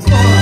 错了。